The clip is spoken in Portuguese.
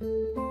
Música